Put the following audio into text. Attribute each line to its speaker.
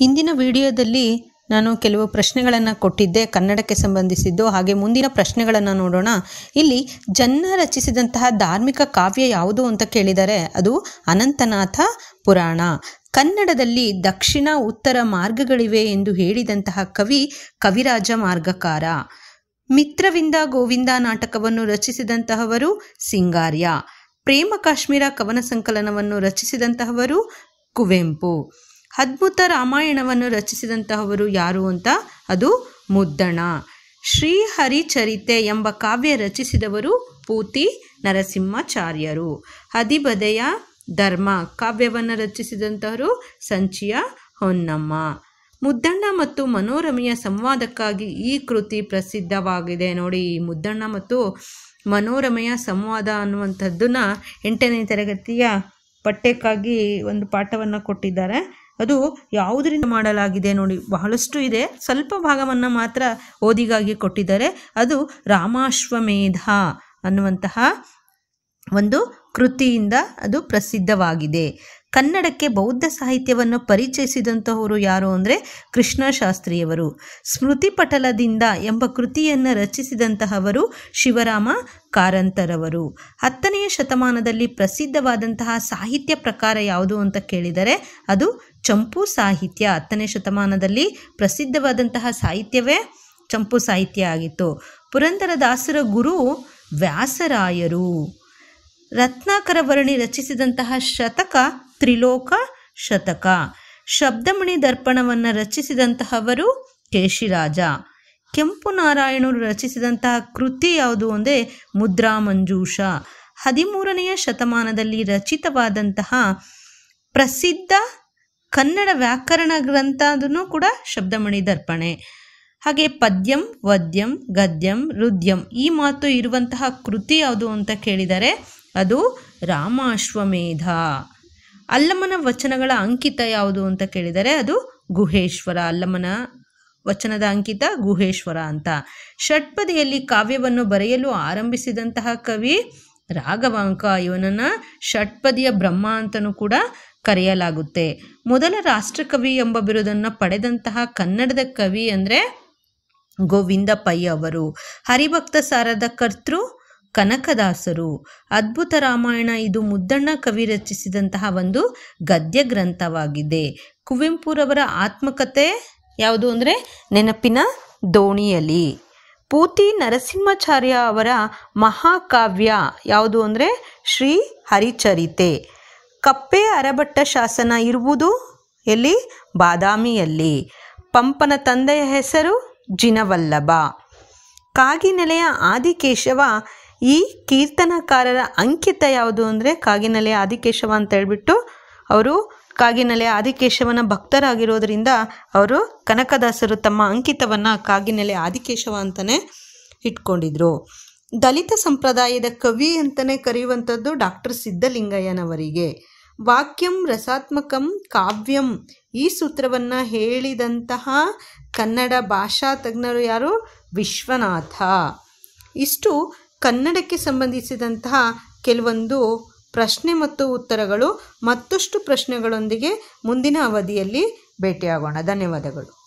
Speaker 1: ಹಿಂದಿನ ವಿಡಿಯೋದಲ್ಲಿ ನಾನು ಕೆಲವು ಪ್ರಶ್ನೆಗಳನ್ನು ಕೊಟ್ಟಿದ್ದೆ ಕನ್ನಡಕ್ಕೆ ಸಂಬಂಧಿಸಿದ್ದು, ಹಾಗೆ ಮುಂದಿನ ಪ್ರಶ್ನೆಗಳನ್ನು ನೋಡೋಣ. ಇಲ್ಲಿ, ಜನ್ನ ರಚಿಸಿದಂತಹ ಧಾರ್ಮಿಕ ಕಾವ್ಯ ಯಾವುದು ಅಂತ ಕೇಳಿದರೆ, ಅದು ಅನಂತನಾಥ ಪುರಾಣ. ಕನ್ನಡದಲ್ಲಿ ದಕ್ಷಿಣ, ಉತ್ತರ ಮಾರ್ಗಗಳಿವೆ ಎಂದು ಹೇಳಿದಂತಹ ಕವಿ ಕವಿರಾಜ ಮಾರ್ಗಕಾರ. ಮಿತ್ರವಿಂದ ಗೋವಿಂದ ನಾಟಕವನ್ನು ರಚಿಸಿದಂತಹವರು ಸಿಂಗಾರ್ಯ. ಪ್ರೇಮ ಕಾಶ್ಮೀರ ಕವನ ಸಂಕಲನವನ್ನು ರಚಿಸಿದಂತಹವರು ಕುವೆಂಪು. ಅದ್ಭುತ ರಾಮಾಯಣವನ್ನು ರಚಿಸಿದಂತಹವರು ಯಾರು ಅಂತ? ಅದು ಮುದ್ದಣ. ಶ್ರೀಹರಿಚರಿತೆ ಎಂಬ ಕಾವ್ಯ ರಚಿಸಿದವರು ಪೂತಿ ನರಸಿಂಹಾಚಾರ್ಯರು. ಹದಿಬದೆಯ ಧರ್ಮ ಕಾವ್ಯವನ್ನು ರಚಿಸಿದಂತಹವರು ಸಂಚಿಯ ಹೊನ್ನಮ್ಮ. ಮುದ್ದಣ್ಣ ಮತ್ತು ಮನೋರಮೆಯ ಸಂವಾದಕ್ಕಾಗಿ ಈ ಕೃತಿ ಪ್ರಸಿದ್ಧವಾಗಿದೆ. ನೋಡಿ ಮುದ್ದಣ್ಣ ಮತ್ತು ಮನೋರಮೆಯ ಸಂವಾದ ಅನ್ನುವಂಥದ್ದನ್ನು ಎಂಟನೇ ತರಗತಿಯ ಪಠ್ಯಕ್ಕಾಗಿ ಒಂದು ಪಾಠವನ್ನು ಕೊಟ್ಟಿದ್ದಾರೆ. ಅದು ಯಾವುದರಿಂದ ಮಾಡಲಾಗಿದೆ ನೋಡಿ, ಬಹಳಷ್ಟು ಇದೆ. ಸ್ವಲ್ಪ ಭಾಗವನ್ನು ಮಾತ್ರ ಓದಿಗಾಗಿ ಕೊಟ್ಟಿದ್ದಾರೆ. ಅದು ರಾಮಾಶ್ವಮೇಧ ಅನ್ನುವಂತಹ ಒಂದು ಕೃತಿಯಿಂದ ಅದು ಪ್ರಸಿದ್ಧವಾಗಿದೆ. ಕನ್ನಡಕ್ಕೆ ಬೌದ್ಧ ಸಾಹಿತ್ಯವನ್ನು ಪರಿಚಯಿಸಿದಂತಹವರು ಯಾರು ಅಂದರೆ ಕೃಷ್ಣಶಾಸ್ತ್ರಿಯವರು. ಸ್ಮೃತಿ ಪಟಲದಿಂದ ಎಂಬ ಕೃತಿಯನ್ನು ರಚಿಸಿದಂತಹವರು ಶಿವರಾಮ ಕಾರಂತರವರು. ಹತ್ತನೆಯ ಶತಮಾನದಲ್ಲಿ ಪ್ರಸಿದ್ಧವಾದಂತಹ ಸಾಹಿತ್ಯ ಪ್ರಕಾರ ಯಾವುದು ಅಂತ ಕೇಳಿದರೆ ಅದು ಚಂಪು ಸಾಹಿತ್ಯ ಹತ್ತನೇ ಶತಮಾನದಲ್ಲಿ ಪ್ರಸಿದ್ಧವಾದಂತಹ ಸಾಹಿತ್ಯವೇ ಚಂಪು ಸಾಹಿತ್ಯ ಆಗಿತ್ತು. ಪುರಂದರದಾಸರ ಗುರು ವ್ಯಾಸರಾಯರು. ರತ್ನಾಕರ ವರ್ಣಿ ರಚಿಸಿದಂತಹ ಶತಕ ತ್ರಿಲೋಕ ಶತಕ. ಶಬ್ದಮಣಿ ದರ್ಪಣವನ್ನು ರಚಿಸಿದಂತಹವರು ಕೇಶಿರಾಜ. ಕೆಂಪು ನಾರಾಯಣರು ರಚಿಸಿದಂತಹ ಕೃತಿ ಯಾವುದು ಅಂದರೆ ಮುದ್ರಾ ಮಂಜೂಷ. ಹದಿಮೂರನೆಯ ಶತಮಾನದಲ್ಲಿ ರಚಿತವಾದಂತಹ ಪ್ರಸಿದ್ಧ ಕನ್ನಡ ವ್ಯಾಕರಣ ಗ್ರಂಥ ಅದನ್ನು ಕೂಡ ಶಬ್ದಮಣಿ ದರ್ಪಣೆ. ಹಾಗೆ ಪದ್ಯಂ, ವದ್ಯಂ, ಗದ್ಯಂ, ರುದ್ಯಂ ಈ ಮಾತು ಇರುವಂತಹ ಕೃತಿ ಯಾವುದು ಅಂತ ಕೇಳಿದರೆ ಅದು ರಾಮಾಶ್ವಮೇಧ. ಅಲ್ಲಮನ ವಚನಗಳ ಅಂಕಿತ ಯಾವುದು ಅಂತ ಕೇಳಿದರೆ ಅದು ಗುಹೇಶ್ವರ. ಅಲ್ಲಮನ ವಚನದ ಅಂಕಿತ ಗುಹೇಶ್ವರ ಅಂತ. ಷಟ್ಪದಿಯಲ್ಲಿ ಕಾವ್ಯವನ್ನು ಬರೆಯಲು ಆರಂಭಿಸಿದಂತಹ ಕವಿ ರಾಘವಾಂಕ. ಇವನನ್ನು ಷಟ್ಪದಿಯ ಬ್ರಹ್ಮ ಅಂತಲೂ ಕೂಡ ಕರೆಯಲಾಗುತ್ತೆ. ಮೊದಲ ರಾಷ್ಟ್ರಕವಿ ಎಂಬ ಬಿರುದನ್ನು ಪಡೆದಂತಹ ಕನ್ನಡದ ಕವಿ ಅಂದರೆ ಗೋವಿಂದ ಪೈ ಅವರು. ಹರಿಭಕ್ತ ಸಾರದ ಕರ್ತೃ ಕನಕದಾಸರು. ಅದ್ಭುತ ರಾಮಾಯಣ ಇದು ಮುದ್ದಣ್ಣ ಕವಿ ರಚಿಸಿದಂತಹ ಒಂದು ಗದ್ಯ ಗ್ರಂಥವಾಗಿದೆ. ಕುವೆಂಪುರವರ ಆತ್ಮಕತೆ ಯಾವುದು ಅಂದರೆ ನೆನಪಿನ ದೋಣಿಯಲ್ಲಿ. ಪೂತಿ ನರಸಿಂಹಾಚಾರ್ಯ ಅವರ ಮಹಾಕಾವ್ಯ ಯಾವುದು ಅಂದರೆ ಶ್ರೀ ಹರಿಚರಿತೆ. ಕಪ್ಪೆ ಅರಭಟ್ಟ ಶಾಸನ ಇರುವುದು ಎಲ್ಲಿ? ಬಾದಾಮಿಯಲ್ಲಿ. ಪಂಪನ ತಂದೆಯ ಹೆಸರು ಜಿನವಲ್ಲಭ. ಕಾಗಿನೆಲೆಯ ಆದಿಕೇಶವ ಈ ಕೀರ್ತನಕಾರರ ಅಂಕಿತ ಯಾವುದು ಅಂದರೆ ಕಾಗಿನೆಲೆಯ ಆದಿಕೇಶವ ಅಂತ ಹೇಳ್ಬಿಟ್ಟು ಅವರು ಕಾಗಿನೆಲೆಯ ಆದಿಕೇಶವನ ಭಕ್ತರಾಗಿರೋದ್ರಿಂದ ಅವರು ಕನಕದಾಸರು ತಮ್ಮ ಅಂಕಿತವನ್ನು ಕಾಗಿನೆಲೆ ಆದಿಕೇಶವ ಅಂತಲೇ ಇಟ್ಕೊಂಡಿದ್ರು. ದಲಿತ ಸಂಪ್ರದಾಯದ ಕವಿ ಅಂತಲೇ ಕರೆಯುವಂಥದ್ದು ಡಾಕ್ಟರ್ ಸಿದ್ಧಲಿಂಗಯ್ಯನವರಿಗೆ. ವಾಕ್ಯಂ ರಸಾತ್ಮಕಂ ಕಾವ್ಯಂ. ಈ ಸೂತ್ರವನ್ನು ಹೇಳಿದಂತಹ ಕನ್ನಡ ಭಾಷಾ ತಜ್ಞರು ಯಾರು? ವಿಶ್ವನಾಥ. ಇಷ್ಟು ಕನ್ನಡಕ್ಕೆ ಸಂಬಂಧಿಸಿದಂತಹ ಕೆಲವೊಂದು ಪ್ರಶ್ನೆ ಮತ್ತು ಉತ್ತರಗಳು ಮತ್ತಷ್ಟು ಪ್ರಶ್ನೆಗಳೊಂದಿಗೆ ಮುಂದಿನ ಅವಧಿಯಲ್ಲಿ ಭೇಟಿಯಾಗೋಣ. ಧನ್ಯವಾದಗಳು.